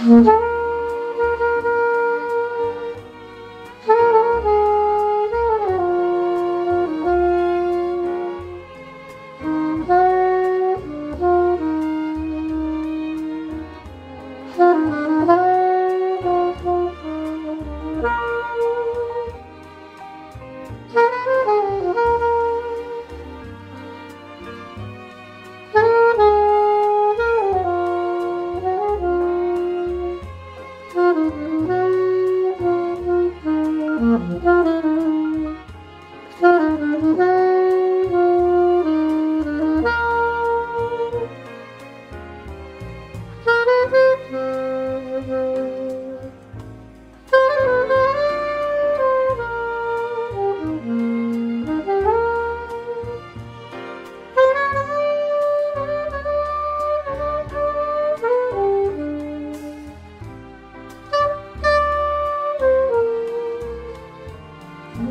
Mm-hmm. うん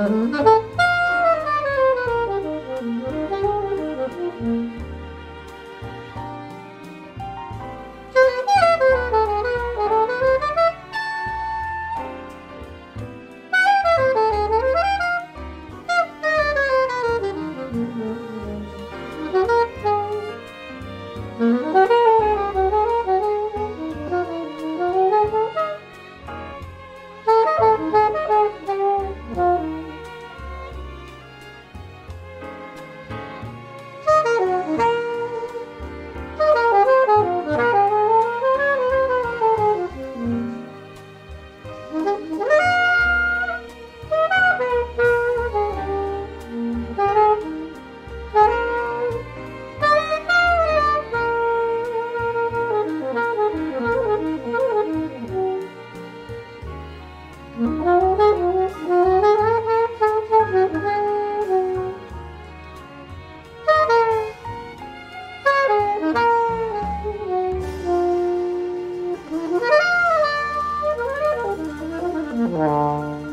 Mm-hmm. Wow. 了。